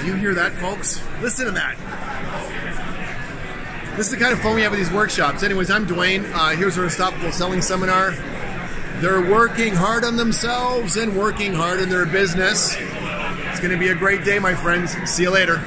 Do you hear that, folks? Listen to that. This is the kind of fun we have at these workshops. Anyways, I'm Duane. Uh, here's our Unstoppable Selling Seminar. They're working hard on themselves and working hard in their business. It's going to be a great day, my friends. See you later.